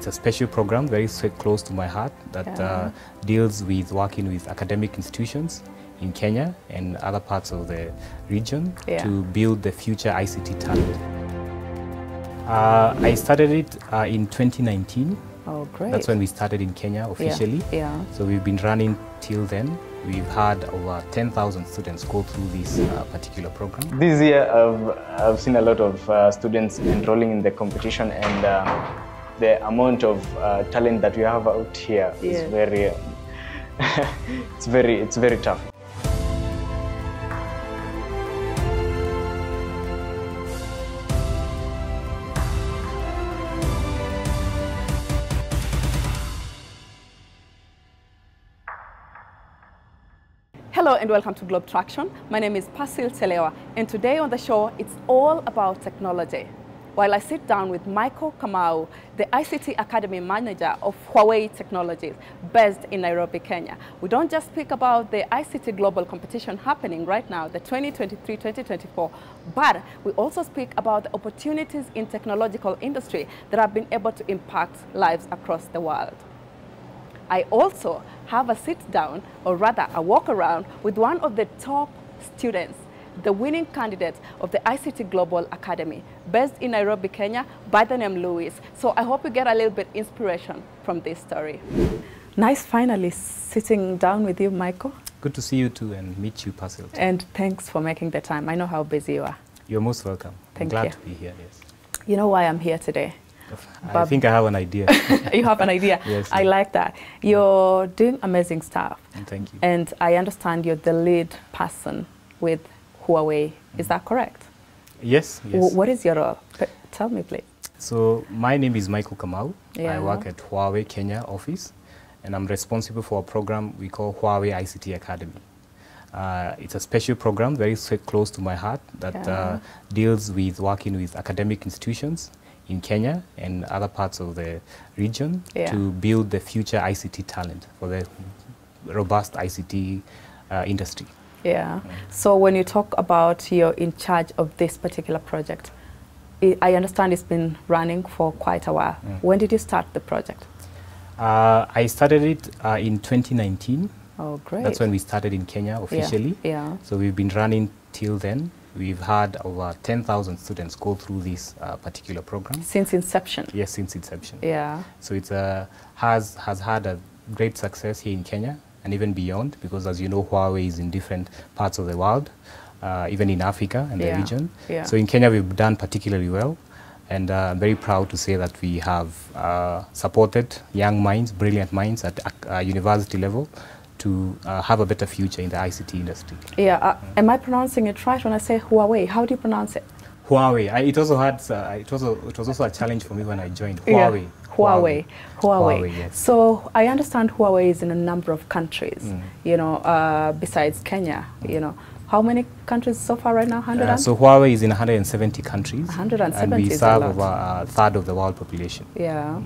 it's a special program very close to my heart that Yeah. uh, deals with working with academic institutions in Kenya and other parts of the region Yeah. to build the future ICT talent. Uh, I started it uh, in 2019. Oh, great. That's when we started in Kenya Yeah, officially. Yeah. So we've been running till then. We've had over 10,000 students go through this uh, particular program. This year, I've, I've seen a lot of uh, students enrolling in the competition, and uh, the amount of uh, talent that we have out here is Yeah. very, um, it's very, it's very tough. Hello and welcome to Globe Traktion. My name is Pasil Telewa and today on the show it's all about technology. While I sit down with Michael Kamau, the ICT Academy Manager of Huawei Technologies based in Nairobi, Kenya. We don't just speak about the ICT Global competition happening right now, the 2023-2024, but we also speak about the opportunities in technological industry that have been able to impact lives across the world. I also have a sit down, or rather a walk around, with one of the top students, the winning candidate of the ICT Global Academy, based in Nairobi, Kenya, by the name Louis. So I hope you get a little bit inspiration from this story. Nice finally sitting down with you, Michael, Good to see you too and meet you, Pasil. and thanks for making the time. I know how busy you are. You're most welcome. Thank I'm glad you. to be here, yes. You know why I'm here today? I think I have an idea. you have an idea. Yes, I like that. You're doing amazing stuff. And Thank you. And I understand you're the lead person with Huawei. Is that correct? yes, W- What is your role? P- Tell me, please. So my name is Michael Kamau. Yeah. I work at Huawei Kenya office, and I'm responsible for a program we call Huawei ICT Academy. Uh, it's a special program very close to my heart that Yeah. uh, deals with working with academic institutions in Kenya and other parts of the region Yeah. to build the future ICT talent for the robust ICT uh, industry. Yeah. So when you talk about you're in charge of this particular project, I understand it's been running for quite a while. Mm. When did you start the project? Uh, I started it uh, in 2019. Oh, great. That's when we started in Kenya officially. Yeah. So we've been running till then. We've had over 10,000 students go through this uh, particular program. Since inception. Yes, since inception. Yeah. So it uh, has, has had a great success here in Kenya and even beyond because as you know, Huawei is in different parts of the world, uh, even in Africa and Yeah, the region. yeah. So in Kenya, we've done particularly well. And uh, I'm very proud to say that we have uh, supported young minds, brilliant minds at uh, university level to uh, have a better future in the ICT industry. Yeah. Uh, am I pronouncing it right when I say Huawei? How do you pronounce it? Huawei. I, it also had. Uh, it was. It was also a challenge for me when I joined. Huawei. Yeah. Huawei. Huawei. Huawei. Yes. So I understand Huawei is in a number of countries. Mm. You know, uh, besides Kenya. You know, how many countries so far right now? Uh, so Huawei is in 170 countries. 170 and we serve over a third of the world population. yeah.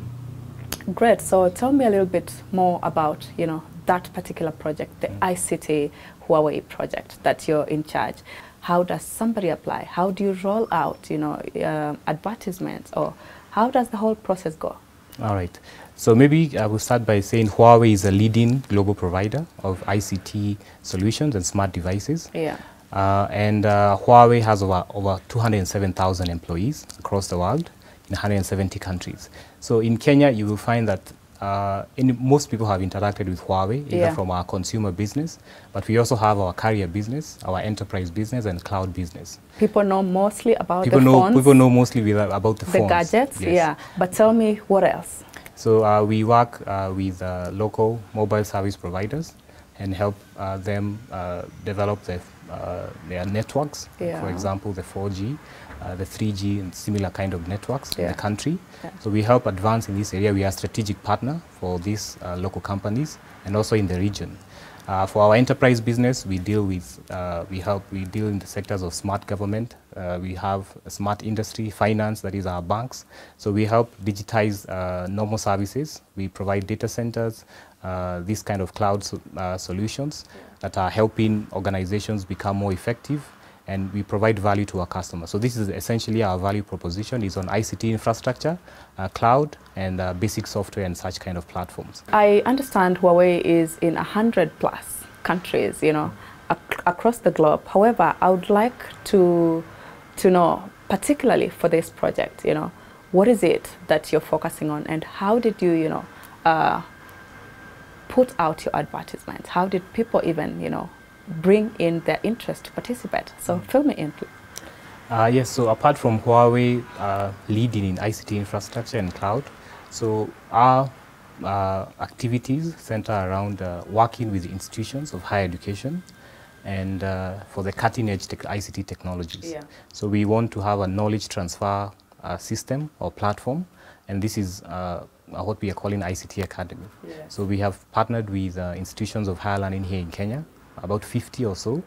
Great. So tell me a little bit more about you know that particular project, the ICT Huawei project that you're in charge. How does somebody apply? How do you roll out you know uh, advertisements or how does the whole process go? All right. So maybe I will start by saying Huawei is a leading global provider of ICT solutions and smart devices. Yeah. Uh, and uh, Huawei has over, over 207,000 employees across the world in 170 countries. So in Kenya, you will find that uh, in, most people have interacted with Huawei, either Yeah. from our consumer business, but we also have our carrier business, our enterprise business, and cloud business. People know mostly about People the know, phones. people know mostly with, about the, the phones. gadgets, Yes. yeah. But tell me what else? So uh, we work uh, with uh, local mobile service providers and help uh, them uh, develop their, uh, their networks. Yeah. For example, the 4G, uh, the 3G, and similar kind of networks in the country. Yeah. So we help advance in this area. We are a strategic partner for these uh, local companies and also in the region. Uh, for our enterprise business, we deal with, uh, we help, we deal in the sectors of smart government. Uh, we have a smart industry, finance, that is our banks. So we help digitize uh, normal services. We provide data centers, uh, these kind of cloud so, solutions that are helping organizations become more effective and we provide value to our customers. So this is essentially our value proposition is on ICT infrastructure, uh, cloud, and uh, basic software and such kind of platforms. I understand Huawei is in 100 plus countries, you know, ac across the globe. However, I would like to, to know, particularly for this project, you know, what is it that you're focusing on and how did you, you know, uh, put out your advertisements? How did people even, you know, bring in their interest to participate? So fill me in, please. Uh, yes, so apart from Huawei uh, leading in ICT infrastructure and cloud, so our uh, activities center around uh, working with institutions of higher education and uh, for the cutting edge tech ICT technologies. Yeah. So we want to have a knowledge transfer uh, system or platform and this is what we are calling ICT Academy. Yes. So we have partnered with institutions of higher learning here in Kenya, about 50 or so,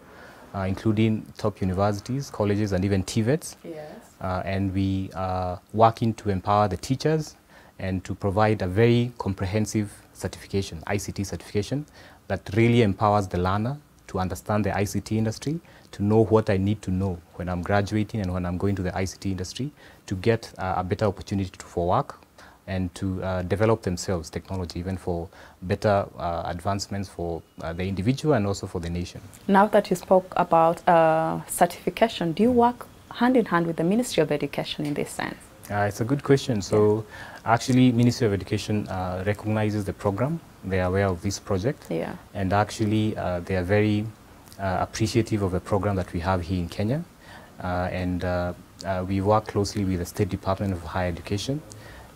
uh, including top universities, colleges, and even TVETs. Yes. Uh, and we are working to empower the teachers and to provide a very comprehensive certification, ICT certification, that really empowers the learner to understand the ICT industry, to know what I need to know when I'm graduating and when I'm going to the ICT industry, to get uh, a better opportunity to, for work, and to uh, develop themselves technology even for better uh, advancements for uh, the individual and also for the nation. Now that you spoke about uh, certification, do you work hand in hand with the Ministry of Education in this sense? Uh, it's a good question. So yeah. actually Ministry of Education uh, recognizes the program. They are aware of this project. Yeah. And actually they are very appreciative of the program that we have here in Kenya. and we work closely with the State Department of Higher Education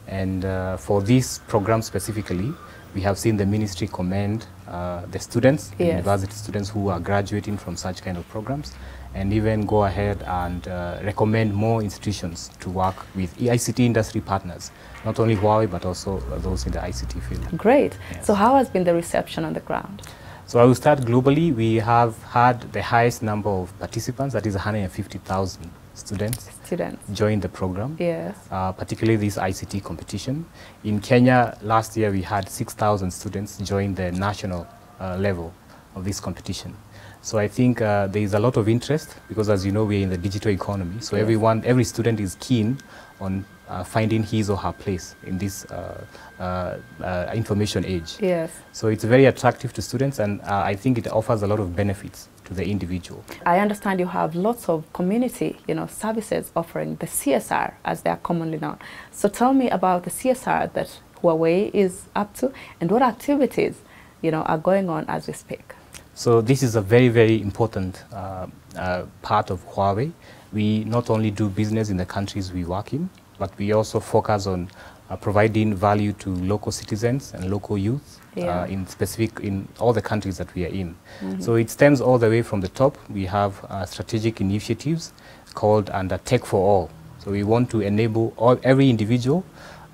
and uh, for this program specifically, we have seen the ministry commend uh, the students, yes. the university students who are graduating from such kind of programs, and even go ahead and uh, recommend more institutions to work with ICT industry partners, not only Huawei, but also those in the ICT field. Great. Yes. So how has been the reception on the ground? So I will start globally. We have had the highest number of participants, that is 150,000 students, students join the program. Yes. Uh, particularly this ICT competition. In Kenya, last year we had 6,000 students join the national uh, level of this competition. So I think uh, there is a lot of interest because as you know, we're in the digital economy. So yes. everyone, every student is keen on uh, finding his or her place in this uh, uh, uh information age. Yes. So it's very attractive to students and uh, I think it offers a lot of benefits to the individual. I understand you have lots of community you know, services offering the CSR as they are commonly known. So tell me about the CSR that Huawei is up to and what activities you know, are going on as we speak. So this is a very, very important uh, uh, part of Huawei. We not only do business in the countries we work in, but we also focus on uh, providing value to local citizens and local youth yeah. uh, in specific in all the countries that we are in. Mm -hmm. So it stems all the way from the top. We have uh, strategic initiatives called under Tech for All. So we want to enable all, every individual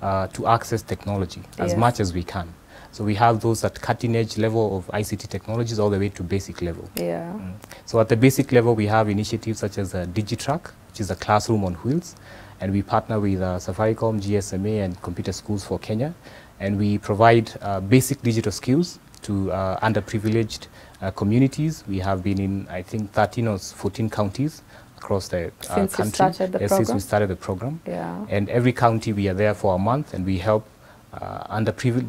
uh, to access technology as yes. much as we can. So we have those at cutting edge level of ICT technologies all the way to basic level. Yeah. Mm. So at the basic level, we have initiatives such as uh, DigiTruck, which is a classroom on wheels, and we partner with uh, Safaricom, GSMA, and Computer Schools for Kenya, and we provide uh, basic digital skills to uh, underprivileged uh, communities. We have been in, I think, 13 or 14 counties across the uh, since country. Started the yes, since we started the program. Yeah. And every county we are there for a month, and we help uh,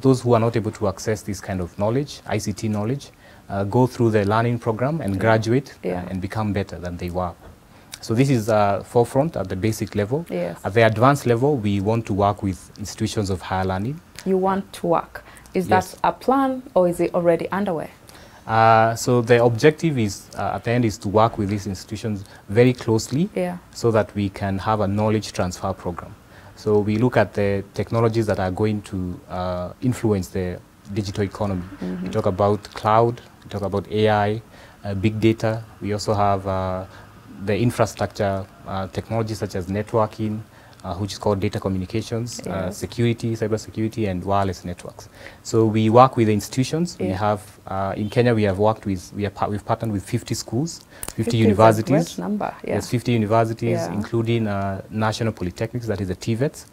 those who are not able to access this kind of knowledge, ICT knowledge, uh, go through the learning program and graduate yeah. and become better than they were. So this is uh, forefront at the basic level. Yes. At the advanced level, we want to work with institutions of higher learning. You want to work. Is yes. that a plan or is it already underway? Uh, so the objective is, uh, at the end, is to work with these institutions very closely yeah. so that we can have a knowledge transfer program. So we look at the technologies that are going to uh, influence the digital economy. Mm -hmm. We talk about cloud, we talk about AI, uh, big data. We also have uh, the infrastructure uh, technologies such as networking, uh, which is called data communications, uh, security, cyber security, and wireless networks. So we work with the institutions. Yeah. We have uh, in Kenya we have worked with we have we've partnered with 50 schools, 50, 50 universities. number. Yeah. Yes, 50 universities, yeah. including uh, national polytechnics, that is the TVETs,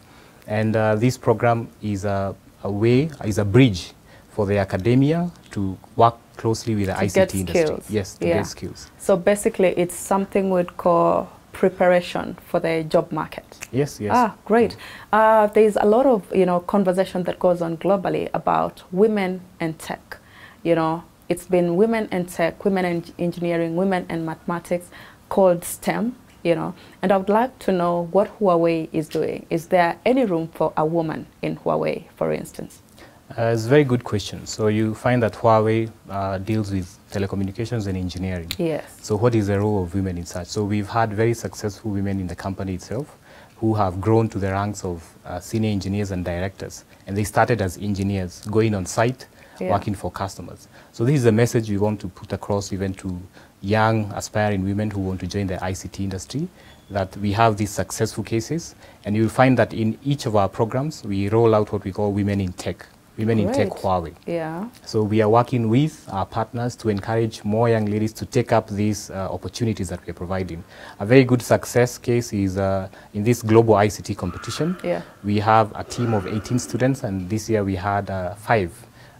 and uh, this program is a, a way is a bridge for the academia to work closely with the To ICT industry. skills. Yes, to Yeah. get skills. So basically, it's something we'd call preparation for the job market. Yes, yes. Ah, great. Uh, there's a lot of you know conversation that goes on globally about women and tech. You know, it's been women and tech, women and engineering, women and mathematics, called STEM. You know, and I would like to know what Huawei is doing. Is there any room for a woman in Huawei, for instance? Uh, it's a very good question. So you find that Huawei uh, deals with telecommunications and engineering. Yes. So what is the role of women in such? So we've had very successful women in the company itself who have grown to the ranks of uh, senior engineers and directors. And they started as engineers, going on site, Yeah. working for customers. So this is a message we want to put across even to young aspiring women who want to join the ICT industry, that we have these successful cases. And you'll find that in each of our programs, we roll out what we call Women in Tech, Women in Tech Huawei. Yeah. So we are working with our partners to encourage more young ladies to take up these uh, opportunities that we are providing. A very good success case is uh, in this global ICT competition. Yeah. We have a team of 18 students, and this year we had uh, five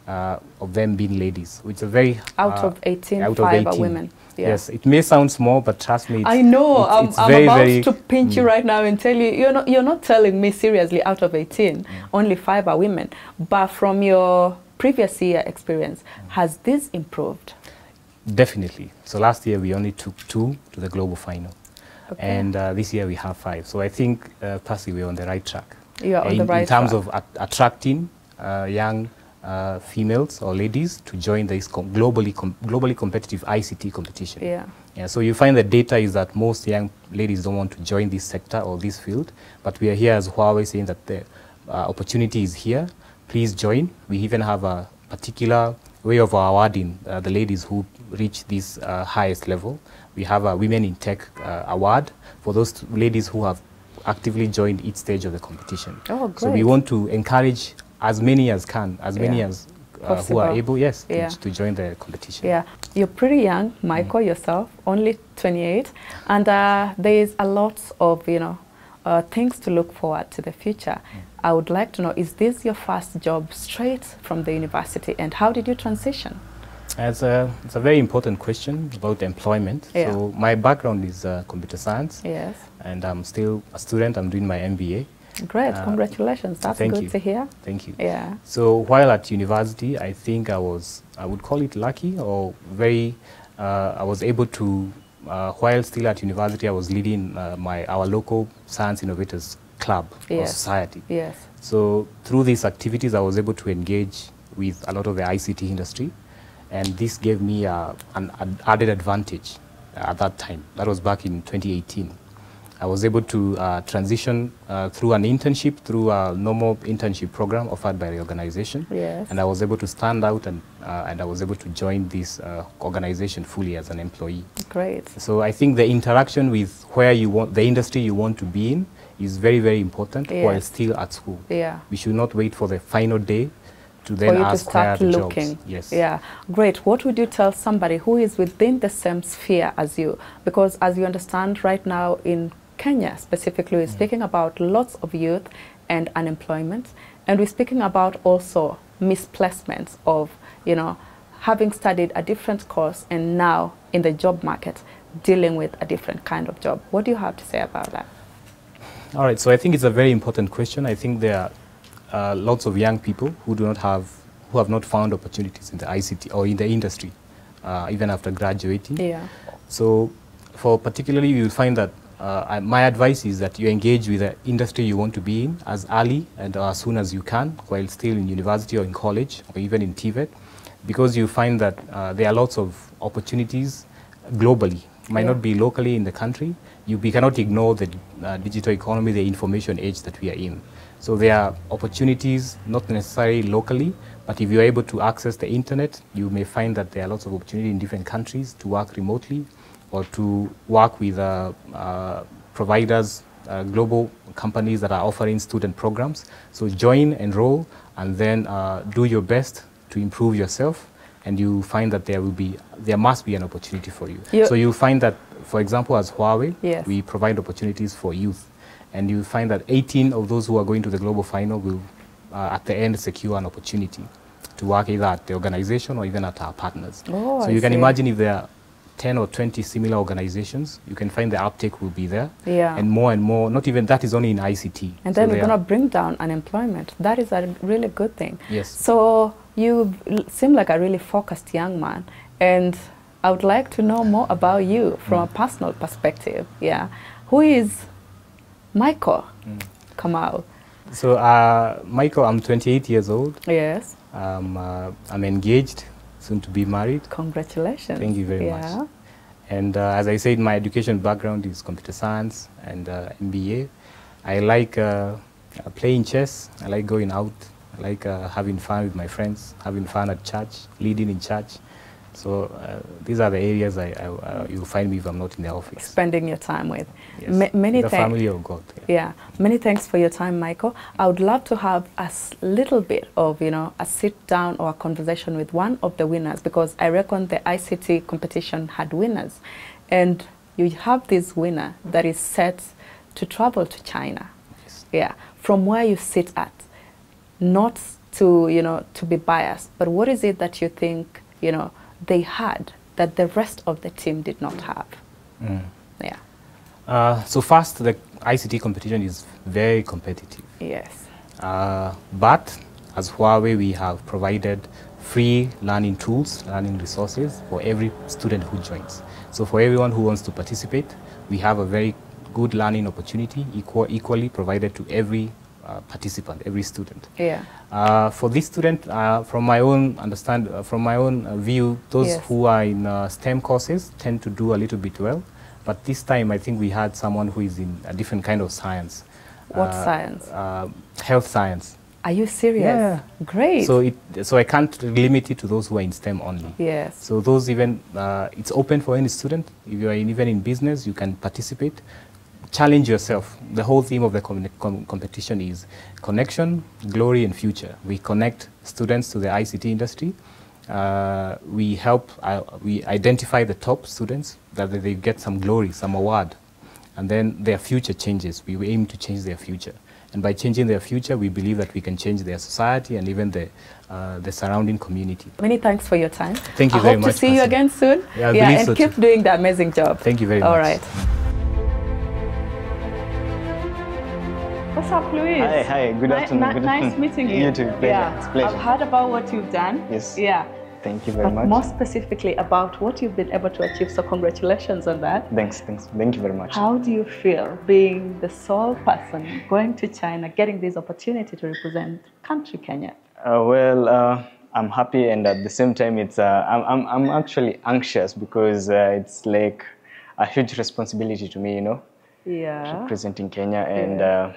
uh, of them being ladies, which is a very Out uh, of 18, out five of are 18. women. Yeah. Yes, it may sound small, but trust me. It's, I know. It's, I'm, it's I'm very, about very, to pinch you right now and tell you you're not you're not telling me seriously. Out of 18, only five are women. But from your previous year experience, has this improved? Definitely. So last year we only took two to the global final. Okay. And uh, this year we have five. So I think, uh, Percy, we're on the right track. You are on in, the right In terms track. of at attracting uh, young uh, females or ladies to join this com globally, com globally competitive ICT competition. Yeah. Yeah, so you find the data is that most young ladies don't want to join this sector or this field, but we are here as Huawei saying that the uh, opportunity is here. Please join. We even have a particular way of awarding uh, the ladies who reach this uh, highest level. We have a Women in Tech uh, award for those ladies who have actively joined each stage of the competition. Oh, great. So we want to encourage as many as can, as many as uh, who are able, yes, to- Yeah. to, join the competition. Yeah, you're pretty young, Michael, yourself, only 28, and uh, there is a lot of you know uh, things to look forward to the future. I would like to know: Is this your first job straight from the university, and how did you transition? It's a, it's a very important question about employment. Yeah. So my background is uh, computer science, Yes, and I'm still a student. I'm doing my MBA. Great, Uh, congratulations. That's thank good you. to hear. Thank you. Yeah, So while at university, I think I was, I would call it lucky or very, uh, I was able to, uh, while still at university, I was leading uh, my, our local science innovators club or Yes. society. yes, So through these activities, I was able to engage with a lot of the ICT industry, and this gave me uh, an ad- added advantage at that time. That was back in 2018. I was able to uh, transition uh, through an internship, through a normal internship program offered by the organization, yes. and I was able to stand out and, uh, and I was able to join this uh, organization fully as an employee. Great. So I think the interaction with where you want, the industry you want to be in is very, very important while still at school. Yeah. We should not wait for the final day to For then you to ask where are start the looking. jobs. Yes. Yeah, great. What would you tell somebody who is within the same sphere as you? Because as you understand right now in Kenya specifically, we're speaking about lots of youth and unemployment. And we're speaking about also misplacements of, you know, having studied a different course and now in the job market dealing with a different kind of job. What do you have to say about that? All right. So I think it's a very important question. I think there are uh, lots of young people who do not have, who have not found opportunities in the ICT or in the industry, uh, even after graduating. Yeah. So for particularly, you'll find that uh, I, my advice is that you engage with the industry you want to be in as early and as soon as you can, while still in university or in college or even in TVET, because you find that uh, there are lots of opportunities globally, might Yeah. not be locally in the country. You, we cannot ignore the uh, digital economy, the information age that we are in. So there are opportunities, not necessarily locally, but if you're able to access the internet, you may find that there are lots of opportunity in different countries to work remotely or to work with uh, uh, providers, uh, global companies that are offering student programs. So join, enroll, and then uh, do your best to improve yourself, and you find that there will be, there must be an opportunity for you. You- so you find that, for example, as Huawei, Yes. we provide opportunities for youth, and you find that 18 of those who are going to the global final will, uh, at the end, secure an opportunity to work either at the organization or even at our partners. Oh, so I you can imagine if there are 10 or 20 similar organizations, you can find the uptake will be there. Yeah. And more and more, not even that is only in ICT. And So then we're going to bring down unemployment. That is a really good thing. Yes. So you seem like a really focused young man. And I would like to know more about you from Mm. a personal perspective. Yeah. Who is Michael Mm. Kamau? So, uh, Michael, I'm 28 years old. Yes. Um, uh, I'm engaged, soon to be married. Congratulations. Thank you very yeah. much. And uh, as I said, my education background is computer science and uh, MBA. I like uh, uh, playing chess. I like going out. I like uh, having fun with my friends, having fun at church, leading in church. So uh, these are the areas I, I, uh, you'll find me if I'm not in the office. Spending your time with. Yes. Ma- many the family of God. yeah. Yeah, many thanks for your time, Michael. I would love to have a little bit of, you know, a sit down or a conversation with one of the winners because I reckon the ICT competition had winners. And you have this winner that is set to travel to China. Yes. Yeah, from where you sit at, not to, you know, to be biased, but what is it that you think, you know, they had that the rest of the team did not have? Mm. Yeah, Uh, so first, the ICT competition is very competitive. yes. Uh, but as Huawei, we have provided free learning tools, learning resources for every student who joins. So for everyone who wants to participate, we have a very good learning opportunity equal, equally provided to every participant, every student. Yeah. Uh, for this student, uh, from my own understand, uh, from my own uh, view, those Yes. who are in uh, STEM courses tend to do a little bit well. But this time, I think we had someone who is in a different kind of science. What Uh, science? Uh, health science. Are you serious? Yeah. Great. So it, so I can't limit it to those who are in STEM only. yes. So those even, uh, it's open for any student. If you are in, even in business, you can participate. Challenge yourself. The whole theme of the com- com- competition is connection, glory, and future. We connect students to the ICT industry. Uh, we help, uh, we identify the top students that they get some glory, some award, and then their future changes. We aim to change their future. And by changing their future, we believe that we can change their society and even the, uh, the surrounding community. Many thanks for your time. Thank you I very hope to see you again soon. Yeah, I believe and so keep too. doing the amazing job. Thank you very All much. right. What's up, Luis? Hi, hi, good afternoon, ni- good nice afternoon. meeting you. You too, pleasure, Yeah. it's pleasure. I've heard about what you've done. Yes. Yeah. Thank you very But much. more specifically about what you've been able to achieve. So congratulations on that. Thanks, thanks. Thank you very much. How do you feel being the sole person going to China, getting this opportunity to represent country Kenya? Uh, well, uh, I'm happy, and at the same time, it's uh, I'm, I'm I'm actually anxious because uh, it's like a huge responsibility to me, you know, Yeah. representing Kenya, and Yeah.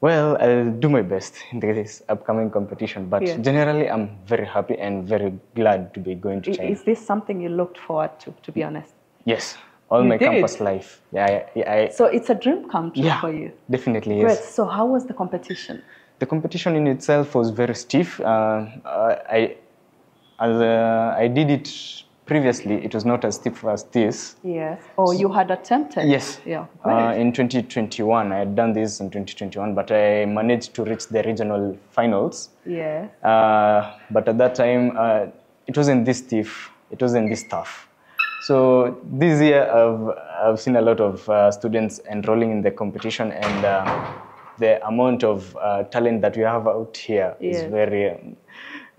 Well, I'll do my best in this upcoming competition. But Yeah. generally, I'm very happy and very glad to be going to China. Is this something you looked forward to, to be honest? yes, all You my did? campus life. Yeah, I, I, So it's a dream come true yeah, for you. definitely Great. yes. So how was the competition? The competition in itself was very stiff. Uh, uh, I, as uh, I did it previously, it was not as stiff as this. Yes. Oh, you had attempted. Yes. Yeah. Uh, in 2021, I had done this in 2021, but I managed to reach the regional finals. yes. Uh, but at that time, uh, it wasn't this stiff. It wasn't this tough. So this year, I've, I've seen a lot of uh, students enrolling in the competition, and uh, the amount of uh, talent that we have out here is very. Um,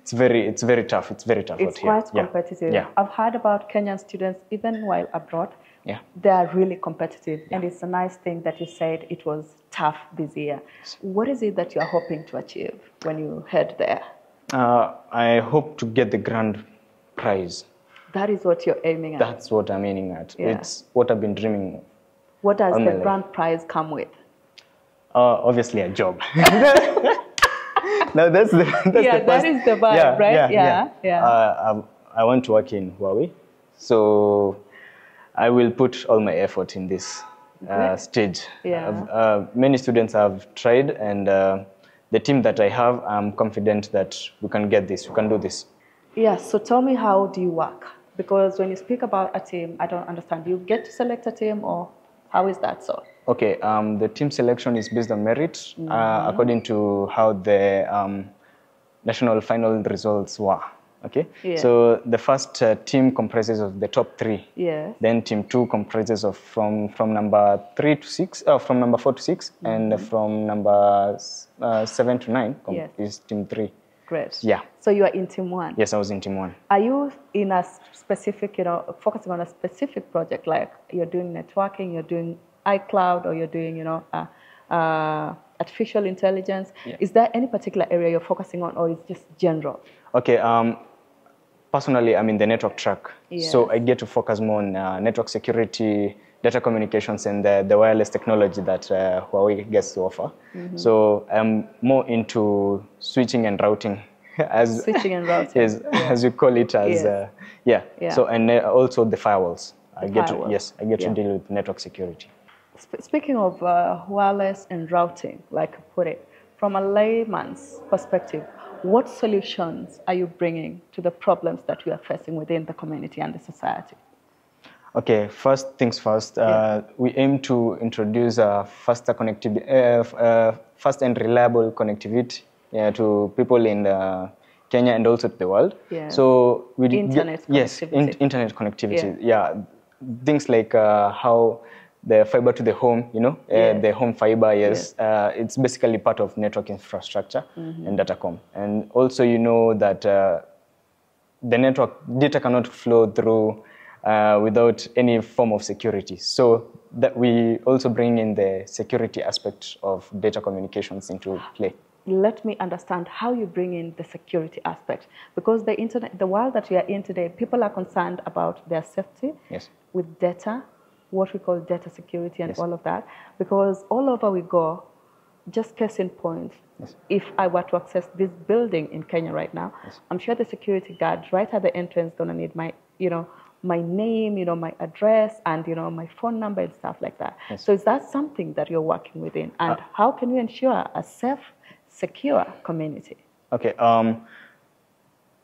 it's very, it's very tough. It's very tough It's out here. quite Yeah. competitive. Yeah. I've heard about Kenyan students, even while abroad, Yeah. they are really competitive. And it's a nice thing that you said it was tough this year. What is it that you are hoping to achieve when you head there? Uh, I hope to get the grand prize. That is what you're aiming at. That's what I'm aiming at. Yeah. It's what I've been dreaming of. what does the my life. grand prize come with? Uh, obviously, a job. no, that's the that's Yeah, the that is the vibe, right? Yeah, yeah. Uh, I, I want to work in Huawei, so I will put all my effort in this uh, stage. Yeah. Uh, many students have tried, and uh, the team that I have, I'm confident that we can get this. We can do this. Yeah, so tell me how do you work? Because when you speak about a team, I don't understand. You get to select a team or how is that so? Okay, um, the team selection is based on merit Mm-hmm. uh, according to how the um, national final results were. Okay, Yeah. so the first uh, team comprises of the top three. Yes. Then team two comprises of from from number three to six, uh, from number four to 6 and from number uh, seven to nine com- Yes. is team three. Great. Yeah. So you are in team one. Yes, I was in team one. Are you in a specific, you know, focusing on a specific project, like you're doing networking, you're doing iCloud, or you're doing, you know, uh, uh, artificial intelligence? Yeah. Is there any particular area you're focusing on, or is just general? Okay. Um, personally, I'm in the network track, so I get to focus more on uh, network security, data communications, and the, the wireless technology that uh, Huawei gets to offer. Mm-hmm. So I'm more into switching and routing, as Switching and routing, as, as you call it, as Yes. uh, yeah. Yeah. So and uh, also the firewalls. I get to yes, I get Yeah. to deal with network security. Sp- speaking of uh, wireless and routing, like I put it, from a layman's perspective, what solutions are you bringing to the problems that we are facing within the community and the society? Okay, first things first. Uh, we aim to introduce uh, faster connectivity, uh, uh, fast and reliable connectivity yeah, to people in uh, Kenya and also to the world. Yeah. So we Internet yes, in, connectivity. internet connectivity. Yeah. things like uh, how the fiber to the home, you know, uh, the home fiber. Yes, Uh, it's basically part of network infrastructure and datacom. And also, you know that. Uh, the network data cannot flow through uh, without any form of security. So that we also bring in the security aspect of data communications into play. let me understand how you bring in the security aspect because the internet the world that we are in today people are concerned about their safety Yes. with data what we call data security and Yes. all of that because all over we go just case in point Yes. if i were to access this building in kenya right now i'm sure the security guard right at the entrance going to need my you know my name you know my address and you know my phone number and stuff like that Yes. so is that something that you're working within and Uh, how can you ensure a safe secure community Okay. Um,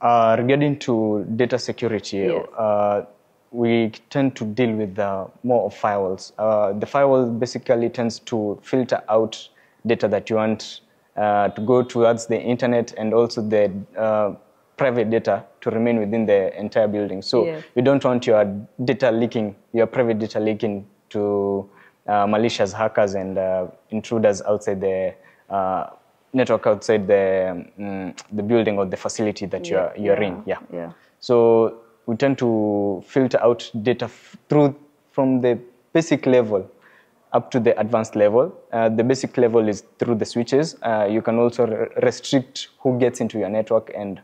uh, regarding to data security, Yes. uh, we tend to deal with uh, more of firewalls. Uh, the firewall basically tends to filter out data that you want uh, to go towards the internet and also the uh, private data to remain within the entire building. So Yes. you don't want your data leaking, your private data leaking to uh, malicious hackers and uh, intruders outside the uh, network, outside the um, the building or the facility that you're you're in. Yeah. yeah So we tend to filter out data through from the basic level up to the advanced level. Uh, the basic level is through the switches. Uh, you can also re- restrict who gets into your network and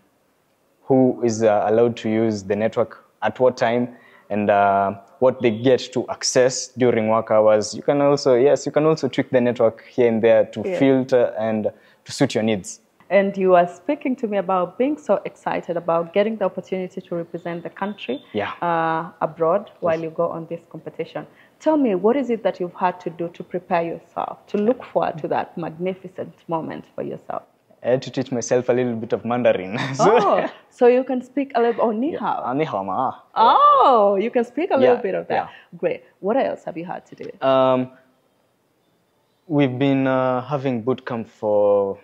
who is uh, allowed to use the network at what time and uh, what they get to access during work hours. You can also, yes, you can also tweak the network here and there to Yeah. filter and to suit your needs. And you are speaking to me about being so excited about getting the opportunity to represent the country Yeah. uh, abroad while you go on this competition. Tell me, what is it that you've had to do to prepare yourself, to look forward to that magnificent moment for yourself? I had to teach myself a little bit of Mandarin. so, Oh, so you can speak a little, oh, ni hao. Ah, ni hao ma. Oh, you can speak a little Yeah, bit of that. Great. What else have you had to do? Um, we've been uh, having boot camp for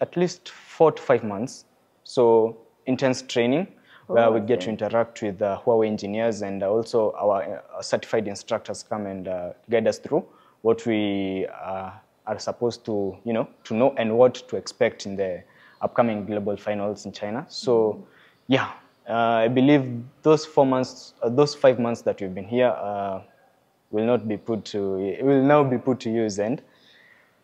at, least four to five months. So intense training where Oh, we get to interact with uh, Huawei engineers and also our uh, certified instructors come and uh, guide us through what we uh, are supposed to, you know, to know and what to expect in the upcoming global finals in China. So, yeah, uh, I believe those four months, uh, those five months that we've been here, uh, will not be put to, will now be put to use and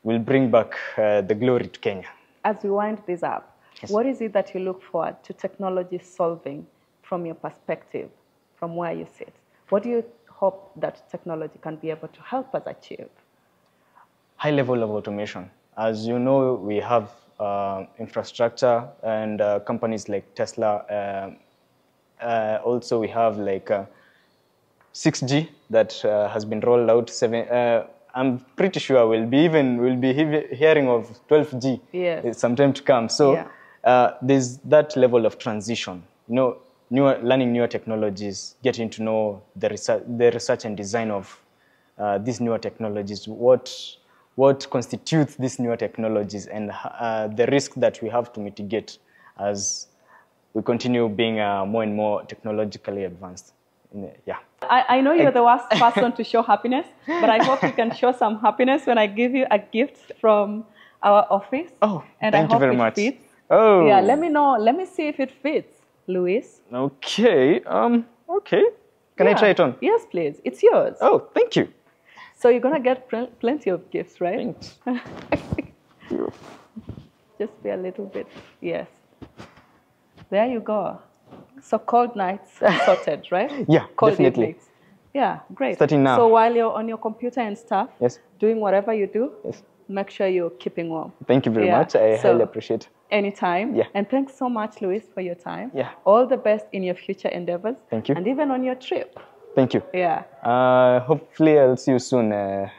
will bring back uh, the glory to Kenya. As we wind this up, Yes. what is it that you look forward to technology solving from your perspective, from where you sit? What do you hope that technology can be able to help us achieve? High level of automation. As you know, we have uh, infrastructure and uh, companies like Tesla. um uh, also, we have like uh, 6G that uh, has been rolled out. Seven, uh, I'm pretty sure we'll be even we'll be heav- hearing of 12G Yes. in some time to come. So Yeah. uh, there's that level of transition. You know, newer, learning newer technologies, getting to know the research, the research and design of uh, these newer technologies. What what constitutes these newer technologies and uh, the risk that we have to mitigate as we continue being uh, more and more technologically advanced. Yeah. I, I know you're the worst person to show happiness, but I hope you can show some happiness when I give you a gift from our office. Oh, and thank I hope you very it much. Fits. Oh. Yeah, let me know. Let me see if it fits, Luis. Okay. Um. Okay. Can I try it on? Yes, please. It's yours. Oh, thank you. So you're gonna get pl- plenty of gifts, right? Thanks. Just be a little bit. Yes. There you go. So cold nights sorted, right? Yeah, cold definitely. evenings. Yeah, great. Starting now. So while you're on your computer and stuff, Yes. doing whatever you do, Yes. make sure you're keeping warm. Thank you very Yeah, much. I so- highly appreciate. Anytime. Yeah. And thanks so much, Luis, for your time. Yeah. All the best in your future endeavors. Thank you. And even on your trip. Thank you. Yeah. Uh, hopefully, I'll see you soon uh,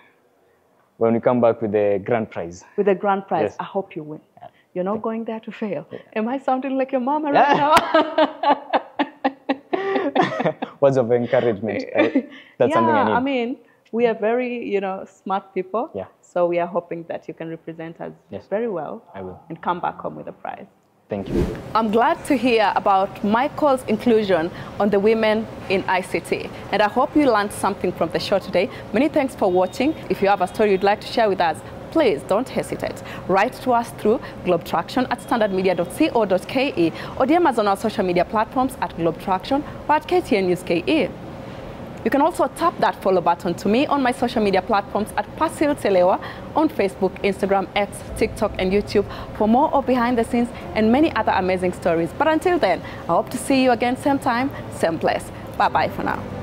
when we come back with the grand prize. With the grand prize. Yes. I hope you win. You're not going there to fail. Am I sounding like your mama right now? Words of encouragement. I- that's something I need. I mean, we are very, you know, smart people. Yeah. So we are hoping that you can represent us Yes. very well I will. and come back home with a prize. Thank you. I'm glad to hear about Michael's inclusion on the women in ICT. And I hope you learned something from the show today. Many thanks for watching. If you have a story you'd like to share with us, please don't hesitate. Write to us through globetraktion at standardmedia.co.ke or DM us on our social media platforms at globetraktion or at KTN News KE. You can also tap that follow button to me on my social media platforms at Pasil Telewa on Facebook, Instagram, X, TikTok, and YouTube for more of behind the scenes and many other amazing stories. But until then, I hope to see you again same time, same place. Bye bye for now.